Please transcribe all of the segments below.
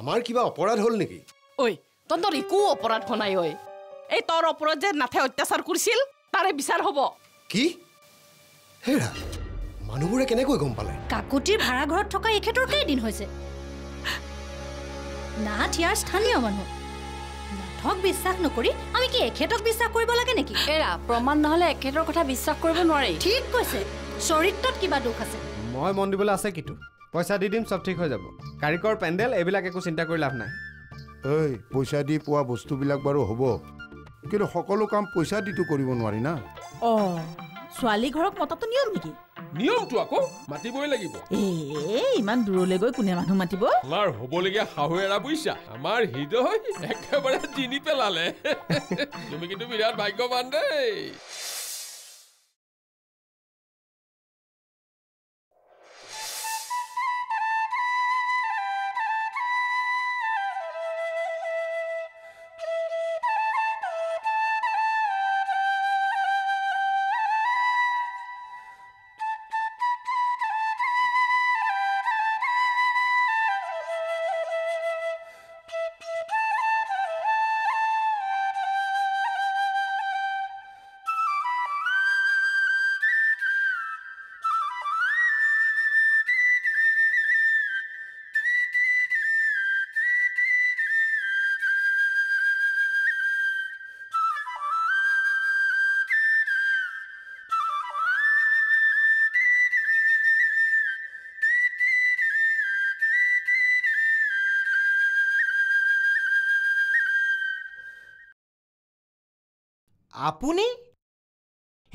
আমাৰ কিবা অপৰাধ হ'ল নেকি? ঐ তহঁতৰ একো অপৰাধ হোৱা নাই ঐ। এই তোৰ ওপৰত যে নাথে অত্যাচাৰ কৰিছিল তাৰে বিচাৰ হ'ব। কি? হেৰা মানুহবোৰে কেনেকৈ গম পালে? কাকতিৰ ভাড়াঘৰত থকা এখেতৰ কেইদিন হৈছে? নাথ ইয়াৰ স্থানীয় মানুহ। নাথক বিশ্বাস নকৰি আমি কি এখেতক বিশ্বাস কৰিব লাগে নেকি? এৰা প্ৰমাণ নহ'লে এখেতৰ কথা বিশ্বাস কৰিব নোৱাৰি। ঠিক কৈছে। চৰিত্ৰত কিবা দুখ আছে? মই মন দিবলৈ আছে কিটো। পইচা দি দিম চব ঠিক হৈ যাব। কাৰিকৰ পেণ্ডেল এইবিলাক একো চিন্তা কৰি লাভ নাই। ঐ পইচা দি পোৱা বস্তুবিলাক বাৰু হ'ব। কিন্তু সকলো কাম পইচা দিতো কৰিব নোৱাৰি না। অ ছোৱালী ঘৰক মতাটো নিয়ম নেকি? নিয়মটো আকৌ মাতিবই লাগিব। এ ইমান দূৰলৈ গৈ কোনে মানুহ মাতিব? আমাৰ হ'বলগীয়া শাহু এৰা বুইছা আমাৰ হৃদয় একেবাৰে তিনি পেলালে। তুমি কিন্তু বিৰাট ভাগ্যৱান দেই। আপুনি?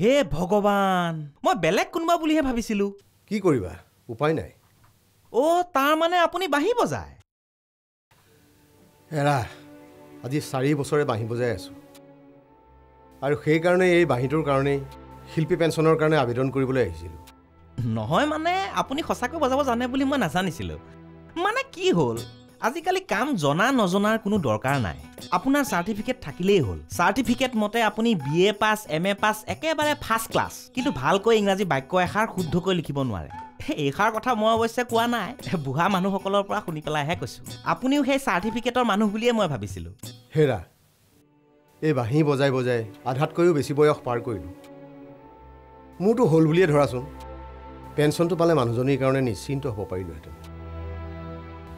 হে ভগৱান মই বেলেগ কোনোবা বুলিহে ভাবিছিলোঁ। কি কৰিবা? উপায় নাই। অ' তাৰ মানে আপুনি বাঁহী বজায়। এৰা আজি চাৰি বছৰে বাঁহী বজাই আছোঁ। আৰু সেইকাৰণে এই বাঁহীটোৰ কাৰণেই শিল্পী পেঞ্চনৰ কাৰণে আবেদন কৰিবলৈ আহিছিলোঁ। নহয় মানে আপুনি সঁচাকৈ বজাব জানে বুলি মই নাজানিছিলোঁ। মানে কি হ'ল? আজিকালি কাম জনা নজনাৰ কোনো দৰকাৰ নাই। আপোনাৰ চাৰ্টিফিকেট থাকিলেই হ'ল। চাৰ্টিফিকেট মতে আপুনি B A pass M A পাছ একেবাৰে ফাৰ্ষ্ট ক্লাছ কিন্তু ভালকৈ ইংৰাজী বাক্য এষাৰ শুদ্ধকৈ লিখিব নোৱাৰে। এইষাৰ কথা মই অৱশ্যে কোৱা নাই। বুঢ়া মানুহসকলৰ পৰা শুনি পেলাইহে কৈছোঁ। আপুনিও সেই চাৰ্টিফিকেটৰ মানুহ বুলিয়ে মই ভাবিছিলোঁ। হেৰা এই বাঁহী বজাই বজাই আধাতকৈও বেছি বয়স পাৰ কৰিলোঁ। মোৰতো হ'ল বুলিয়ে ধৰাচোন। পেঞ্চনটো পালে মানুহজনীৰ কাৰণে নিশ্চিন্ত হ'ব পাৰিলোহেঁতেন।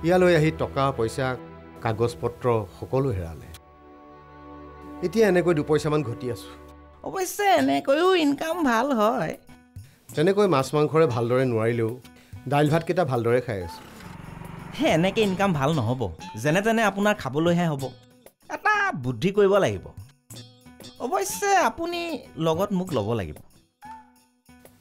ইয়ালৈ আহি টকা পইচা কাগজ পত্ৰ সকলো হেৰালে। এতিয়া এনেকৈ দুপইচামান ঘটি আছোঁ। অৱশ্যে এনেকৈও ইনকাম ভাল হয়। তেনেকৈ মাছ মাংসৰে ভালদৰে নোৱাৰিলেও দাইল ভাতকেইটা ভালদৰে খাই আছোঁ। সেই এনেকৈ ইনকাম ভাল নহ'ব। যেনে তেনে আপোনাৰ খাবলৈহে হ'ব। এটা বুদ্ধি কৰিব লাগিব। অৱশ্যে আপুনি লগত মোক ল'ব লাগিব।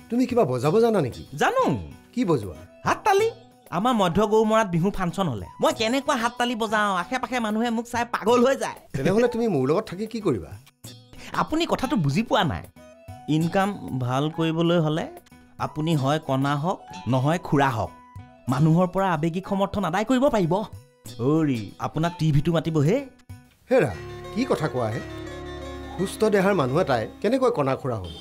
তুমি কিবা বজাব জানা নেকি? জানো। কি বজোৱা? হাত তালি আমাৰ মধ্য গৌমৰাত বিহু ফাংচন হ'লে। মই কেনেকুৱা হাত তালি বজাওঁ আশে পাশে মানুহে মোক চাই পাগল হৈ যায়। তেনেহ'লে তুমি মোৰ লগত থাকি কি কৰিবা? আপুনি কথাটো বুজি পোৱা নাই। ইনকাম ভাল কৰিবলৈ হ'লে আপুনি হয় কণা হওক নহয় খুৰা হওক। মানুহৰ পৰা আৱেগিক সমৰ্থন আদায় কৰিব পাৰিব। অৰি আপোনাক টিভিটো মাতিব হে। হেৰা কি কথা কোৱা হে? সুস্থ দেহাৰ মানুহ এটাই কেনেকৈ কণা খুৰা হ'ল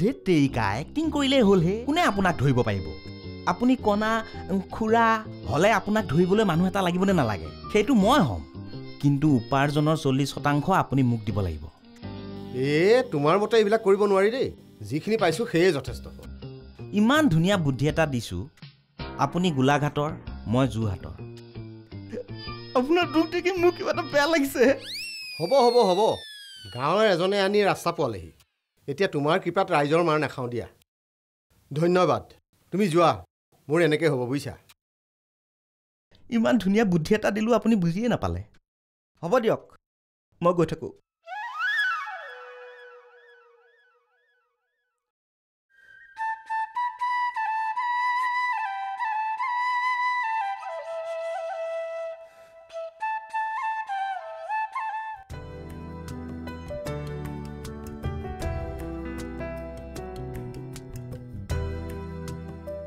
ধেত তেৰিকা এক্টিং কৰিলেই হ'ল হে। কোনে আপোনাক ধৰিব পাৰিব? আপুনি কণা খুৰা হ'লে আপোনাক ধৰিবলৈ মানুহ এটা লাগিবনে নালাগে? সেইটো মই হ'ম। কিন্তু উপাৰ্জনৰ চল্লিছ শতাংশ আপুনি মোক দিব লাগিব। এ তোমাৰ মতে এইবিলাক কৰিব নোৱাৰি দেই। যিখিনি পাইছোঁ সেয়ে যথেষ্ট। ইমান ধুনীয়া বুদ্ধি এটা দিছোঁ। আপুনি গোলাঘাটৰ মই যোৰহাটৰ। আপোনাৰ দুখ দেখি মোৰ কিবা এটা বেয়া লাগিছে। হ'ব হ'ব হ'ব। গাঁৱৰ এজনে আনি ৰাস্তা পোৱালেহি। এতিয়া তোমাৰ কৃপাত ৰাইজৰ মাৰ নাখাওঁ দিয়া। ধন্যবাদ। তুমি যোৱা। মোৰ এনেকৈ হ'ব বুজিছা? ইমান ধুনীয়া বুদ্ধি এটা দিলোঁ আপুনি বুজিয়ে নাপালে। হ'ব দিয়ক মই গৈ থাকোঁ।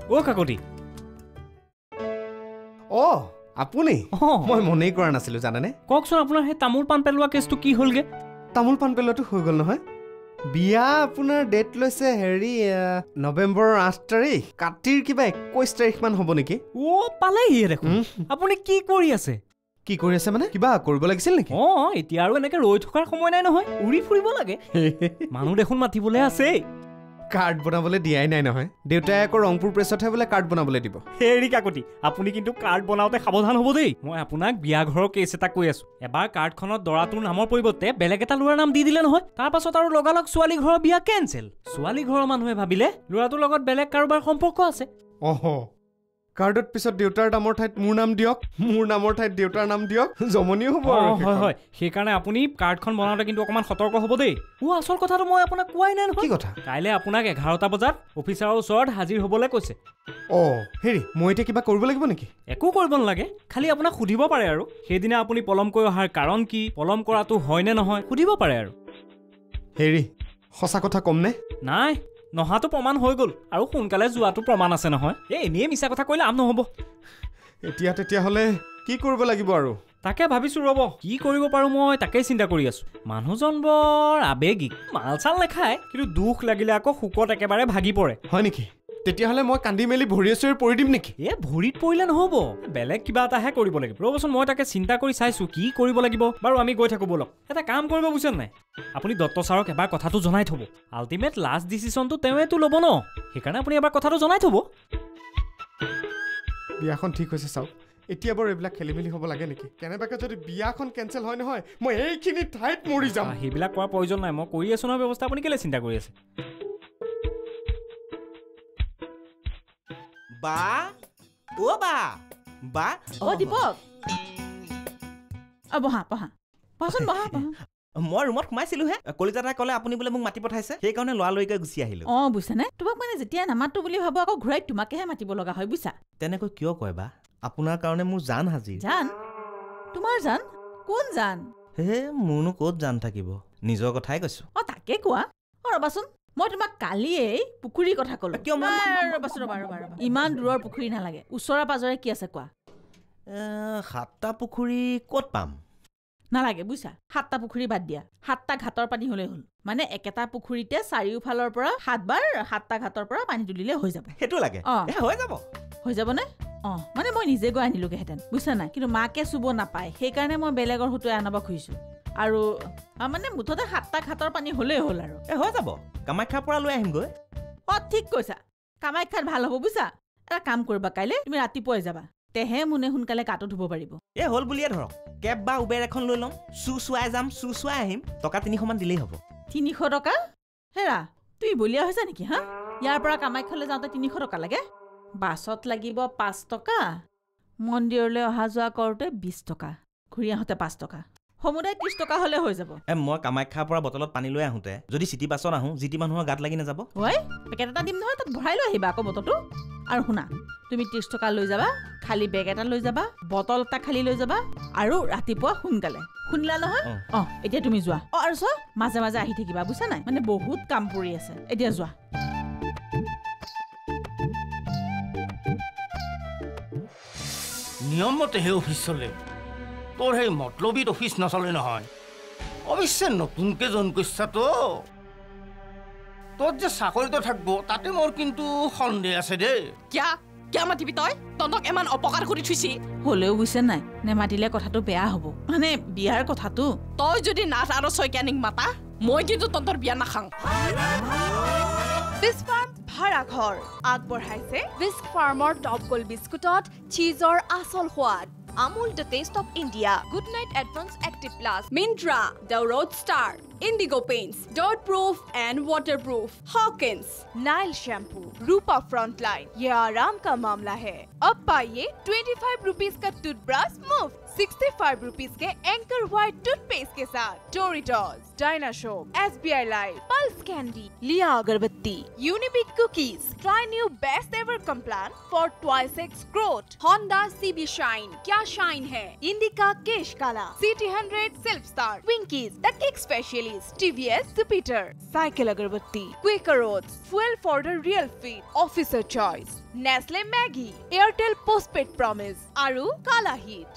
অ' কাকতি। আপুনি? মই মনেই কৰা নাছিলোঁ জানেনে? কওকচোন আপোনাৰ সেই তামোল পাণ পেলোৱা কেছটো কি হ'লগে? তামোল পাণ পেলোৱাটো হৈ গ'ল নহয়। বিয়া আপোনাৰ ডেট লৈছে হেৰি নৱেম্বৰৰ আঠ তাৰিখ। কাতিৰ কিবা একৈছ তাৰিখমান হ'ব নেকি? অ' পালেহি দেখোন। আপুনি কি কৰি আছে? কি কৰি আছে মানে? কিবা কৰিব লাগিছিল নেকি? অঁ এতিয়া আৰু এনেকে ৰৈ থকাৰ সময় নাই নহয়। উৰি ফুৰিব লাগে। মানুহ দেখোন মাতিবলৈ আছেই। কাৰ্ড বনাবলৈ দিয়াই নাই নহয়। দেউতাই আকৌ ৰংপুৰ প্ৰেছতহে বোলে কাৰ্ড বনাবলৈ দিব। হেৰি কাকতি আপুনি কিন্তু কাৰ্ড বনাওঁতে সাৱধান হ'ব দেই। মই আপোনাক বিয়া ঘৰৰ কেছ এটা কৈ আছো। এবাৰ কাৰ্ডখনত দৰাটোৰ নামৰ পৰিৱৰ্তে বেলেগ এটা ল'ৰাৰ নাম দি দিলে নহয়। তাৰ পাছত আৰু লগালগ ছোৱালী ঘৰৰ বিয়া কেঞ্চেল ছোৱালী ঘৰৰ মানুহে ভাবিলে ল'ৰাটোৰ লগত বেলেগ কাৰোবাৰ সম্পৰ্ক আছে। অহ। কাৰ্ডত পিছত দেউতাৰ নামৰ ঠাইত মোৰ নাম দিয়ক মোৰ নামৰ ঠাইত দেউতাৰ নাম দিয়ক জমনিও হ'ব হয়। হয়। সেইকাৰণে আপুনি কাৰ্ডখন বনাওঁতে কিন্তু অকণমান সতৰ্ক হ'ব দেই। অ' আচল কথাটো মই আপোনাক কোৱাই নাই কি নহয় কথা? কাইলৈ আপোনাক এঘাৰটা বজাত অফিচাৰৰ ওচৰত হাজিৰ হ'বলৈ কৈছে। অঁ হেৰি মই এতিয়া কিবা কৰিব লাগিব নেকি? একো কৰিব নালাগে খালি আপোনাক সুধিব পাৰে আৰু। সেইদিনা আপুনি পলমকৈ অহাৰ কাৰণ কি পলম কৰাটো হয় নে নহয় সুধিব পাৰে আৰু। হেৰি সঁচা কথা ক'মনে? নাই নহাটো প্ৰমাণ হৈ গ'ল আৰু সোনকালে যোৱাটো প্ৰমাণ আছে নহয়। এই এনেই মিছা কথা কৈলে আম নহ'ব। এতিয়া তেতিয়াহ'লে কি কৰিব লাগিব আৰু? তাকে ভাবিছোঁ ৰ'ব কি কৰিব পাৰোঁ মই তাকেই চিন্তা কৰি আছোঁ। মানুহজন বৰ আৱেগিক মাল চাল নাখায় কিন্তু দুখ লাগিলে আকৌ শোকত একেবাৰে ভাগি পৰে। হয় নেকি? তেতিয়াহ'লে মই কান্দি মেলি ভৰিয়ে চৰিয়ে পৰি দিম নেকি? এ ভৰিত পৰিলে নহ'ব। বেলেগ কিবা এটাহে কৰিব লাগিব। ৰ'বচোন মই তাকে চিন্তা কৰি চাইছোঁ কি কৰিব লাগিব। বাৰু আমি গৈ থাকোঁ ব'লক। এটা কাম কৰিব বুজিছে নাই? আপুনি দত্ত ছাৰক এবাৰ কথাটো জনাই থ'ব। আল্টিমেট লাষ্ট ডিচিশ্যনটো তেওঁৱেতো ল'ব ন? সেইকাৰণে আপুনি এবাৰ কথাটো জনাই থ'ব। বিয়াখন ঠিক হৈছে চাওক। এতিয়া বাৰু এইবিলাক খেলি মেলি হ'ব লাগে নেকি? কেনেবাকৈ যদি বিয়াখন কেঞ্চেল হয় নহয় মই এইখিনি ঠাইত মৰি যাম। সেইবিলাক কৰাৰ প্ৰয়োজন নাই। মই কৰি আছোঁ নহয় ব্যৱস্থা। আপুনি কেলৈ চিন্তা কৰি আছে? বা অ' বা বা অ দীপক অ বহা বহা বহাচোন বহা বহা মই ৰুমত সোমাইছিলোহে কলিতা দাই ক'লে আপুনি বোলে মোক মাতি পঠাইছে সেইকাৰণে লৰালৰিকৈ গুচি আহিলোঁ অ বুজিছানে তোমাক মানে যেতিয়া নামাতো বুলি ভাবো আকৌ ঘূৰাই তোমাকেহে মাতিব লগা হয় বুজিছা তেনেকৈ কিয় কয় বা আপোনাৰ কাৰণে মোৰ জান হাজিৰ জান তোমাৰ জান কোন জান হে মোৰনো ক'ত জান থাকিব নিজৰ কথাই কৈছোঁ অ তাকে কোৱা অ ৰ'বাচোন মই তোমাক কালিয়েই পুখুৰীৰ কথা ক'লো। কিয় মই- নাই, ৰ'বাচোন ৰ'বা ৰ'বা ৰ'বা। ইমান দূৰৰ পুখুৰী নালাগে। ওচৰে পাজৰে কি আছে কোৱা? সাতটা পুখুৰী ক'ত পাম? নালাগে বুজিছা সাতটা পুখুৰী বাদ দিয়া। সাতটা ঘাটৰ পানী হ'লেই হ'ল। মানে একেটা পুখুৰীতে চাৰিওফালৰ পৰা সাতবাৰ সাতটা ঘাটৰ পৰা পানী তুলিলে হৈ যাব। সেইটো লাগে। অ। হৈ যাব। হৈ যাবনে? অঁ। মানে মই নিজে গৈ আনিলোগেহেঁতেন। বুজিছা নাই? কিন্তু মাকে চুব নাপায়। সেইকাৰণে মই বেলেগৰ সুতুৱাই আনাব খুজিছোঁ। আৰু মানে মুঠতে সাতটা ঘাটৰ পানী হ'লেই হ'ল আৰু। এ হৈ যাব। কামাখ্যাৰ পৰা লৈ আহিমগৈ। অঁ ঠিক কৈছা। কামাখ্যাত ভাল হ'ব বুজিছা এটা কাম কৰিবা কাইলৈ তুমি ৰাতিপুৱাই যাবা। তেহে মোনে সোনকালে গাটো ধুব পাৰিব। এ হ'ল বুলিয়ে ধৰক। কেব বা উবেৰ এখন লৈ ল'ম চু চুৱাই যাম চু চুৱাই আহিম। টকা তিনিশমান দিলেই হ'ব। তিনিশ টকা? হেৰা তুমি বলিয়া হৈছা নেকি হা? ইয়াৰ পৰা কামাখ্যালৈ যাওঁতে তিনিশ টকা লাগে? বাছত লাগিব পাঁচ টকা মন্দিৰলৈ অহা যোৱা কৰোঁতে বিছ টকা ঘূৰি আহোঁতে পাঁচ টকা। সমুদায় ত্ৰিছ টকা হ'লে হৈ যাব। এ মই কামাখ্যাৰ পৰা বটলত পানী লৈ আহোঁতে যদি চিটি বাছত আহোঁ যি টি মানুহৰ গাত লাগি নাযাব। হয় পেকেট এটা দিম নহয় তাত ভৰাই লৈ আহিবা আকৌ বটলটো। আৰু শুনা তুমি ত্ৰিছ টকা লৈ যাবা খালী বেগ এটা লৈ যাবা বটল এটা খালী লৈ যাবা আৰু ৰাতিপুৱা সোনকালে। শুনিলা নহয়? অঁ। এতিয়া তুমি যোৱা। অঁ আৰু চোৱা মাজে মাজে আহি থাকিবা বুজিছা নাই? মানে বহুত কাম পৰি আছে। এতিয়া যোৱা। নিয়ম মতে সেই অফিচ চলে তোৰ সেই মতলবিত অফিচ নচলে নহয়। অৱশ্যে নতুনকৈ জইন কৰিছাতো তোৰ যে চাকৰিটো থাকিব তাতে মোৰ কিন্তু সন্দেহ আছে দেই। কিয়া? কিয়া মাতিবি তই? তহঁতক ইমান অপকাৰ কৰি থৈছি। হ'লেও বুজিছে নাই? নেমাতিলে কথাটো বেয়া হ'ব। মানে বিয়াৰ কথাটো? তই যদি নাথ আৰু শইকীয়ানীক মাতা মই কিন্তু তহঁতৰ বিয়া নাখাং বিস্ক ফাৰ্ম ভাড়াঘৰ। আগবঢ়াইছে বিস্ক ফাৰ্মৰ টপ গোল্ড বিস্কুটত চীজৰ আচল সোৱাদ। Amul the taste of India. Good night Advance Active Plus. Mindra, the road star. Indigo paints, dirt proof and waterproof, Hawkins, Nyle shampoo Rupa Frontline. ये आराम का मामला है अब पाइए ट्वेंटी फाइव रूपीज का टूथब्रश मुफ़्त सिक्सटी फाइव रूपीज के एंकर व्हाइट टूथपेस्ट के साथ टोरिटॉस डायनाशो S B I life pulse candy लिया अगरबत्ती Unibic cookies try new best ever Complan for twice X growth Honda CB Shine क्या शाइन है इंडिका केश काला city hundred self star Winkies the cake specially Yaris, TVS Jupiter, Cycle Agarbatti, Quaker Oats, Fuel for the Real Feed, Officer Choice, Nestle Maggie, Airtel Postpaid Promise, Aru Kala Heat.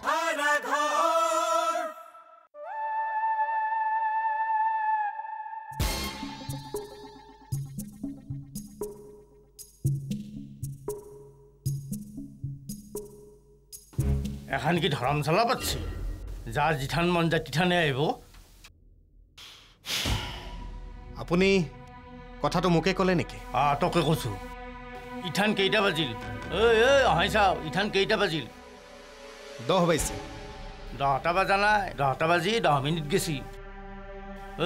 এখন কি ধর্মশালা পাচ্ছি যার জিঠান মন যা টিঠানে আইব আপুনি কথাটো মোকে ক'লে নেকি? আহ তোকে কৈছোঁ। ইঠান কেইটা বাজিল? ঐ ঐ অহাই চাওঁ ইঠান কেইটা বাজিল? দহ বাইছে দহটা বজা নাই দহটা বাজি দহ মিনিট গেছি।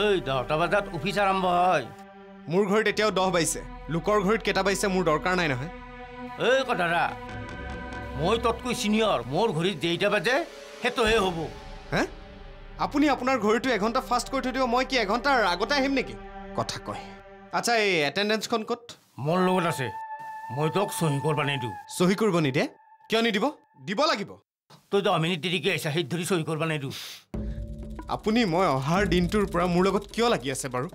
ঐ দহটা বজাত অফিচ আৰম্ভ হয়। মোৰ ঘৰত এতিয়াও দহ বাইছে লোকৰ ঘৰত কেইটা বাইছে মোৰ দৰকাৰ নাই নহয়। ঐ কথাৰা মই ততকৈ ছিনিয়ৰ মোৰ ঘড়ীত যেইটা বাজে সেইটোহে হ'ব। হে? আপুনি আপোনাৰ ঘড়ীটো এঘণ্টা ফাষ্ট কৰি থৈ দিব মই কি এঘণ্টাৰ আগতে আহিম নেকি? কথা কয়। আচ্ছা এই এটেণ্ডেঞ্চখন ক'ত? মোৰ লগত আছে। মই তোক চহী কৰিব নিদিওঁ। চহী কৰিব নিদিয়ে? কিয় নিদিব? দিব লাগিব। তই দহ মিনিট দেৰিকৈ আহিছা সেই ধৰি চহী কৰিব নিদিওঁ। আপুনি মই অহাৰ দিনটোৰ পৰা মোৰ লগত কিয় লাগি আছে বাৰু?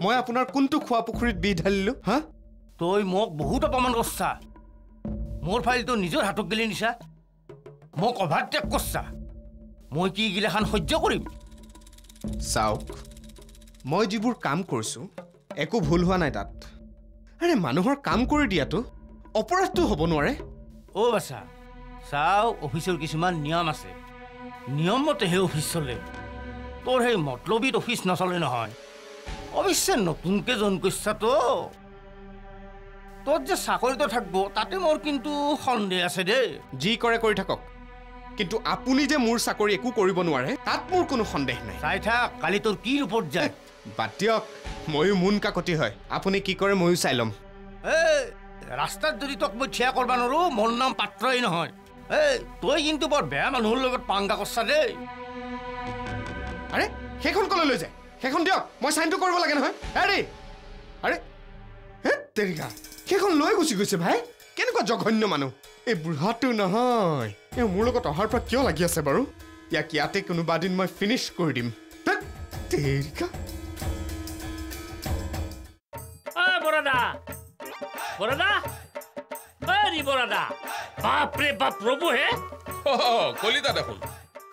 মই আপোনাৰ কোনটো খোৱা পুখুৰীত বিহ ঢালিলোঁ হা? তই মোক বহুত অপমান কৰছা। মোৰ ফাইলটো নিজৰ হাতত গেলি নিছা। মোক অভাৰটেক কৰছা। মই কি গিলাখান সহ্য কৰিম? চাওক মই যিবোৰ কাম কৰিছোঁ একো ভুল হোৱা নাই তাত। আৰে মানুহৰ কাম কৰি দিয়াটো অপৰাধটো হ'ব নোৱাৰে। অ' বাছা চাওঁ অফিচৰ কিছুমান নিয়ম আছে। নিয়ম মতেহে অফিচ চলে। তোৰ সেই মতলবিত অফিচ নচলে নহয়। অৱশ্যে নতুনকৈ জইন কৰিছাতো তোৰ যে চাকৰিটো থাকিব তাতে মোৰ কিন্তু সন্দেহ আছে দেই। যি কৰে কৰি থাকক। কিন্তু আপুনি যে মোৰ চাকৰি একো কৰিব নোৱাৰে তাত মোৰ কোনো সন্দেহ নাই। চাই থাক কালি তোৰ কি ৰিপৰ্ট যায়? বাদ দিয়ক ময়ো মোন কাকতি হয়। আপুনি কি কৰে ময়ো চাই ল'ম। এই ৰাস্তাত যদি তোক মই থিয়া কৰিব নোৱাৰোঁ মোৰ নাম পাত্ৰই নহয়। এই তই কিন্তু বৰ বেয়া মানুহৰ লগত পাংগা কৰছা দেই। আৰে সেইখন কলৈ লৈ যায়? সেইখন দিয়ক মই চাইনটো কৰিব লাগে নহয়। আৰে আৰে হে তেৰিকা সেইখন লৈ গুচি গৈছে ভাই। কেনেকুৱা জঘন্য মানুহ। এই বুঢ়াটো নহয়। এই মোৰ লগত অহাৰ পৰা কিয় লাগি আছে বাৰু? ইয়াক ইয়াতে কোনোবা দিন মই ফিনিছ কৰি দিম। তেৰিকা বৰাদা হেৰি বৰাদা বাপৰে বাপ প্ৰভু কলিতা দেখোন।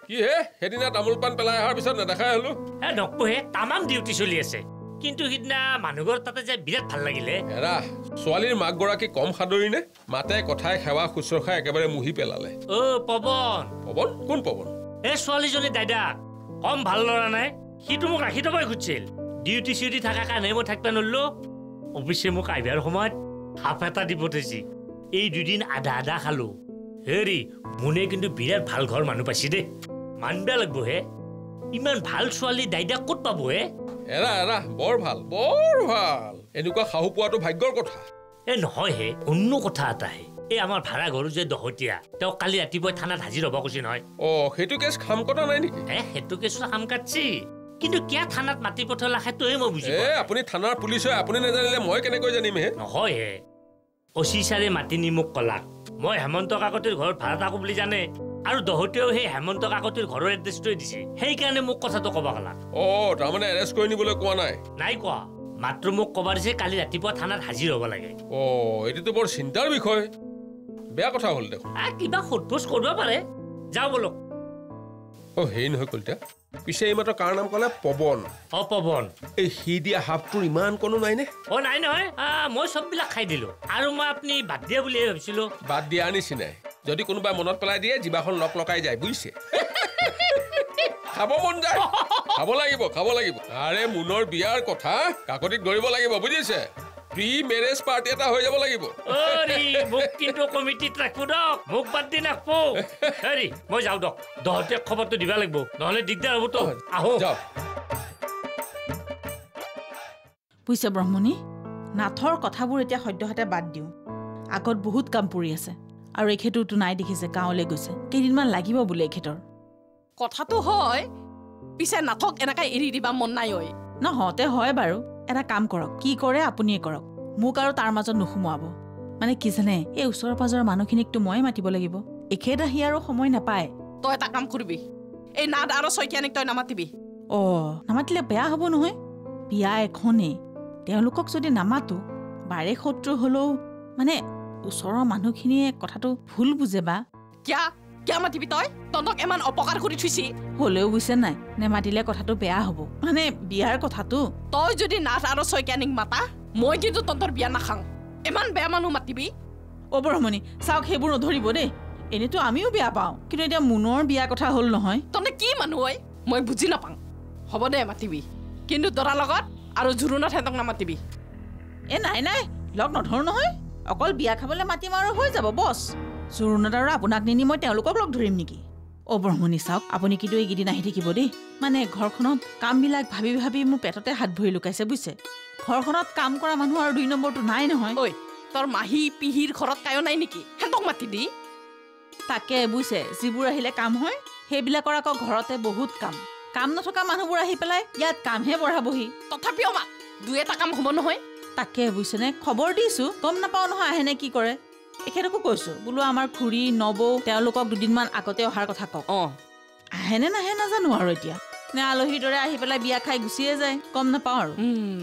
কি হে? সেইদিনা তামোল পাণ পেলাই অহাৰ পিছত নেদেখাই হলো। হে নকবহে তামাম ডিউটি চলি আছে। কিন্তু সিদিনা মানুহঘৰ তাতে যে বিৰাট ভাল লাগিলে। এৰা ছোৱালীৰ মাকগৰাকী কম সাদৰী নে? মাতে কথাই সেৱা শুশ্ৰূষা একেবাৰে মুহি পেলালে। অ পৱন। পৱন? কোন পৱন? এই ছোৱালীজনী দাইদা কম ভাল ল'ৰা নাই। সিটো মোক ৰাখি থবাই খুজিছিল। ডিউটি চিউটি থকা কাৰণে মই থাকিব নোৱাৰিলো। অৱশ্যে মোক আহিবৰ সময়ত হাফ এটা দি পঠাইছি এই দুদিন আধা আধা খালো। হেৰি মোনে কিন্তু বিৰাট ভাল ঘৰ মানুহ পাইছি দেই। মানিব লাগব হে। ইমান ভাল ছোৱালী দাইদা ক'ত পাব হে এৰা এৰা বৰ ভাল বৰ ভাল। এনেকুৱা শাহু পোৱাটো ভাগ্যৰ কথা। এ নহয় হে অন্য কথা এটা হে। এই আমাৰ ভাড়া ঘৰো যে দহতীয়া তেওঁক কালি ৰাতিপুৱাই থানাত হাজিৰ হ'ব কৈছে নহয়। অ সেইটো কেছ খাম কটা নাই নেকি? এ সেইটো কেছটো কাম কাটছি। কিন্তু কিয় থানাত মাতি পঠালা সেইটোহে মই বুজি এ আপুনি থানাৰ পুলিচ হয় আপুনি নাজানিলে মই কেনেকৈ জানিম হে নহয় হে অচি ছাৰে মাতি নি মোক কলাক। মই হেমন্ত কাকতিৰ ঘৰত ভাড়া থাকো বুলি জানে আৰু দহতেও সেই হেমন্ত কাকতিৰ ঘৰৰ এড্ৰেছটোৱে দিছে। সেইকাৰণে মোক কথাটো ক'ব কলাক। অ তাৰমানে এৰেষ্ট কৰি নিবলৈ কোৱা নাই? নাই কোৱা। মাত্ৰ মোক ক'ব দিছে কালি ৰাতিপুৱা থানাত হাজিৰ হ'ব লাগে। অ এইটোতো বৰ চিন্তাৰ বিষয়। বেয়া কথা হ'ল দেখোন। আ, কিবা সোধ পোছ কৰিব পাৰে। যাওঁ বলক। অ হেৰি নহয় কলিতা। পিছে এইমাত্ৰ কাৰ নাম ক'লে? পৱন। অ পৱন। এই সি দিয়া হাফটোৰ ইমান কোনো নাইনে অ নাই নহয়। মই চববিলাক খাই দিলো। আৰু মই আপুনি বাদ দিয়া বুলিহে ভাবিছিলো। বাদ দিয়াৰ নিচিনাই। যদি কোনোবাই মনত পেলাই দিয়ে জিভাখন লক লকাই যায় বুজিছে? খাব মন যায়। খাব লাগিব খাব লাগিব। আৰে মুনৰ বিয়াৰ কথা কাকতিত ধৰিব লাগিব বুজিছে? প্ৰি মেৰেজ পাৰ্টি এটা হৈ যাব লাগিব। অৰি মোক কিন্তু কমিটিত ৰাখবো দক। মোক বাদ দি নাখবো হেৰি মই যাওঁ দক। দহতে খবৰটো দিবা লাগিব। নহ'লে দিগদাৰ হ'বতো আহো। যাওঁ। বুজিছে ব্ৰহ্মণি নাথৰ কথাবোৰ এতিয়া সদ্যহতে বাদ দিওঁ। আগত বহুত কাম পৰি আছে। আৰু এখেতোতো নাই দেখিছে গাঁৱলৈ গৈছে। কেইদিনমান লাগিব বোলে এখেতৰ কথাটো হয় পিছে নাথক এনেকে এৰি দিবা মন নাই ঐ নহওঁতে হয় বাৰু। এটা কাম কৰক কি কৰে আপুনিয়ে কৰক। মোক আৰু তাৰ মাজত নোসোমোৱাব। মানে কি জানে এই ওচৰৰ পাজৰৰ মানুহখিনিকতো ময়ে মাতিব লাগিব। এখেত আহি আৰু সময় নাপায়। তই এটা কাম কৰিবি। এই নাদ আৰু শইকীয়ানীক তই নামাতিবি। অ নামাতিলে বেয়া হ'ব নহয়। বিয়া এখনেই। তেওঁলোকক যদি নামাতো বাৰে শত্ৰু হলেও মানে ওচৰৰ মানুহখিনিয়ে কথাটো ভুল বুজে বা। কিয়া? কিয়া মাতিবি তই? তহঁতক ইমান অপকাৰ কৰি থৈছি। হলেও বুজিছে নাই? নেমাতিলে কথাটো বেয়া হ'ব। মানে বিয়াৰ কথাটো? তই যদি নাথ আৰু শইকীয়ানীক মাতা মই কিন্তু তহঁতৰ বিয়া নাখাওঁ। ইমান বেয়া মানুহ মাতিবি। অ ব্ৰহ্মণি চাওক সেইবোৰ নধৰিব দেই। এনেইতো আমিও বেয়া পাওঁ। কিন্তু এতিয়া মুনৰ বিয়া কথা হ'ল নহয়। তনে কি মানুহ ঐ? মই বুজি নাপাওঁ। হ'ব দে মাতিবি। কিন্তু দৰাৰ লগত আৰু জোৰোণত সিহঁতক নামাতিবি। এ নাই নাই। লগ নধৰো নহয়। অকল বিয়া খাবলৈ মাতিম আৰু হৈ যাব বছ। জোৰোণত আৰু আপোনাক নিনি মই তেওঁলোকক লগ ধৰিম নেকি? অ' ব্ৰহ্মণি চাওক আপুনি কিন্তু এইকেইদিন আহি থাকিব দেই। মানে ঘৰখনত কামবিলাক ভাবি ভাবি মোৰ পেটতে হাত ভৰি লুকাইছে বুজিছে। ঘৰখনত কাম কৰা মানুহ আৰু দুই নম্বৰটো নাই নহয়। ঐ তোৰ মাহী পিহিৰ ঘৰত কায়ো নাই নেকি? সিহঁতক মাতি দি। তাকে বুজিছে যিবোৰ আহিলে কাম হয় সেইবিলাকৰ আকৌ ঘৰতে বহুত কাম। কাম নথকা মানুহবোৰ আহি পেলাই ইয়াত কামহে বঢ়াবহি। তথাপিও মাত দুই এটা কাম হ'ব নহয়। তাকে বুজিছেনে? খবৰ দিছোঁ গম নাপাওঁ নহয় আহেনে কি কৰে। এখেতকো কৈছোঁ বোলো আমাৰ খুৰী নবৌ তেওঁলোকক দুদিনমান আগতে অহাৰ কথা কওক। অঁ। আহেনে নাহে নাজানো আৰু এতিয়া। নে আলহীৰ দৰে আহি পেলাই বিয়া খাই গুচিয়ে যায় গম নাপাওঁ আৰু।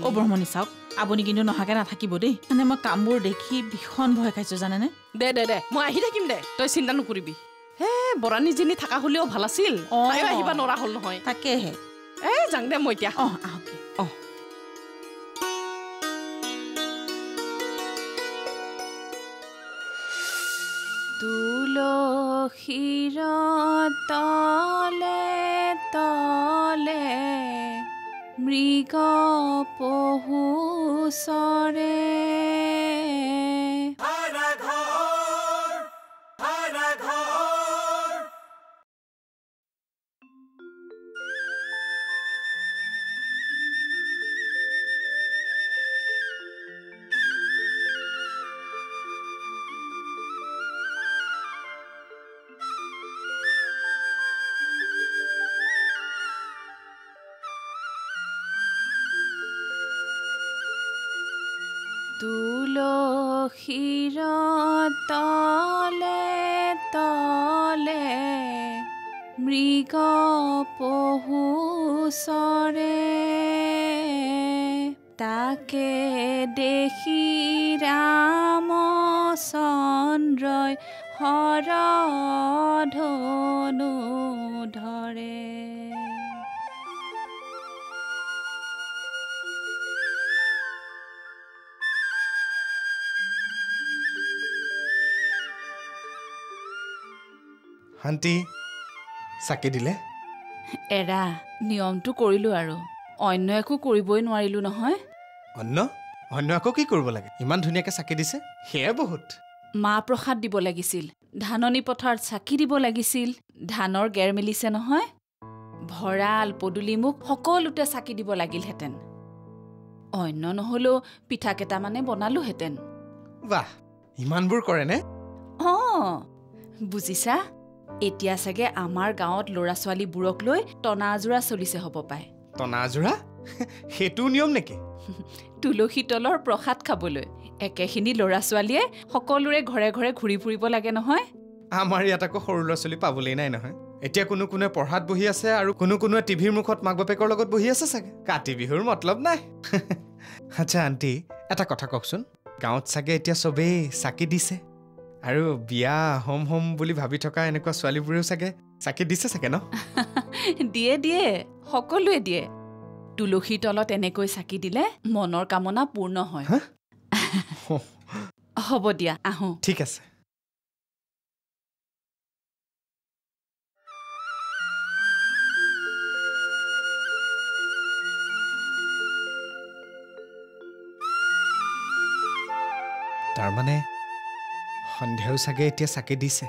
অ' ব্ৰহ্মণি চাওক আপুনি কিন্তু নহাকে নাথাকিব দেই। মানে মই কামবোৰ দেখি ভীষণ ভয় খাইছোঁ জানেনে? দে দে দে মই আহি থাকিম দে। তই চিন্তা নকৰিবি। হে বৰাণীজনী থকা হ'লেও ভাল আছিল। তাইও আহিব নোৱাৰা হ'ল নহয়। তাকেহে। এই যাং দে মই এতিয়া। অঁ আহকে। অঁ। তুলসীৰ তলে তলে মৃগ পহু চৰে। তুলসীৰ তলে তলে মৃগ পহু চৰে। তাকে দেখি ৰামচন্দ্ৰই হৰধনু শান্তি চাকি দিলে? এৰা নিয়মটো কৰিলোঁ আৰু। অন্য একো কৰিবই নোৱাৰিলোঁ নহয়। অন্য? অন্য আকৌ কি কৰিব লাগে? ইমান ধুনীয়াকৈ চাকি দিছে? সেয়াই বহুত। মাহ প্ৰসাদ দিব লাগিছিল। ধাননি পথাৰত চাকি দিব লাগিছিল। ধানৰ গেৰ মেলিছে নহয়। ভঁৰাল পদূলিমুখ সকলোতে চাকি দিব লাগিলহেঁতেন। অন্য নহ'লেও পিঠা কেইটামানে বনালোহেঁতেন। বাহ! ইমানবোৰ কৰেনে? অঁ! বুজিছা? এতিয়া চাগে আমাৰ গাঁৱত ল'ৰা ছোৱালীবোৰক লৈ টনা আজোৰা চলিছে হ'ব পায়। টনাজোৰা? সেইটো নিয়ম নেকি? তুলসী তলৰ প্ৰসাদ খাবলৈ। একেখিনি ল'ৰা ছোৱালীয়ে সকলোৰে ঘৰে ঘৰে ঘূৰি ফুৰিব লাগে নহয়। আমাৰ ইয়াত আকৌ সৰু ল'ৰা ছোৱালী পাবলেই নাই নহয়। এতিয়া কোনো কোনোৱে পঢ়াত বহি আছে আৰু কোনো কোনোৱে টিভিৰ মুখত মাক বাপেকৰ লগত বহি আছে চাগে। কাতি বিহুৰ মতলব নাই। আচ্ছা আণ্টি এটা কথা কওকচোন। গাঁৱত চাগে এতিয়া চবেই চাকি দিছে। আৰু বিয়া হোম হোম বুলি ভাবি থকা এনেকুৱা ছোৱালীবোৰেও চাগে চাকি দিছে চাগে ন? দিয়ে দিয়ে সকলোৱে দিয়ে। তুলসীৰ তলত এনেকৈ চাকি দিলে মনৰ কামনা পূৰ্ণ হয়। হ'ব দিয়া আহোঁ। ঠিক আছে। তাৰমানে সন্ধিয়াও চাগে এতিয়া চাকি দিছে।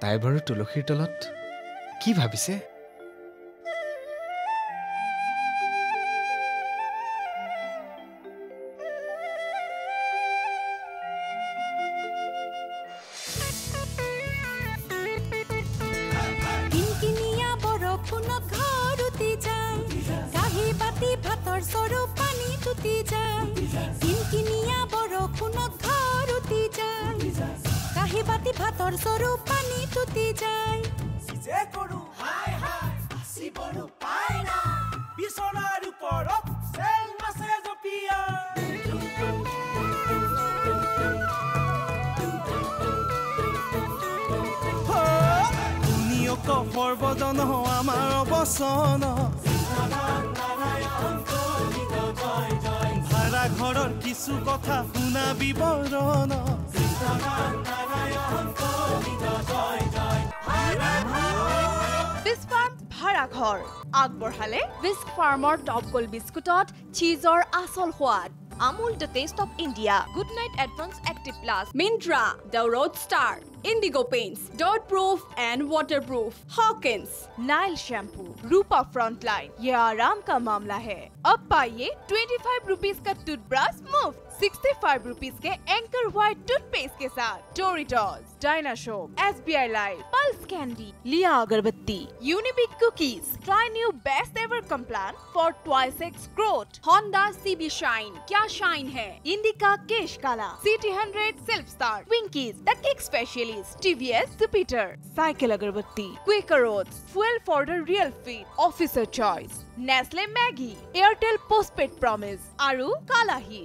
তাই বাৰু তুলসীৰ তলত কি ভাবিছে? সৰ্বজন আমাৰ অৱচন ভাড়া ঘৰৰ কিছু কথা শুনা বিৱৰণ ভাড়াঘৰ আগবঢ়ালে বিস্ক ফাৰ্মৰ টপ গোল্ড বিস্কুটত চীজৰ আচল সোৱাদ। Amul the taste of India. Good night advance active plus. Myntra the roadster. Indigo paints, dirt proof and waterproof, Hawkins, Nile shampoo Rupa Frontline. ये आराम का मामला है अब पाइए ट्वेंटी फाइव रुपीज़ का टूथब्रश मुफ़्त सिक्सटी फाइव रुपीज़ के एंकर व्हाइट टूथपेस्ट के साथ टोरिटॉस डायनाशो S B I life pulse candy लिया अगरबत्ती Unibic cookies try new best ever Complan for twice X growth Honda C B Shine क्या shine है इंडिका केश काला city hundred self star Winkies the kick specially is TVS Jupiter, Cycle Agarbatti, Quaker Oats, Fuel for the Real Feet Officer Choice, Nestle Maggie, Airtel Postpaid Promise, Aru Kalahit.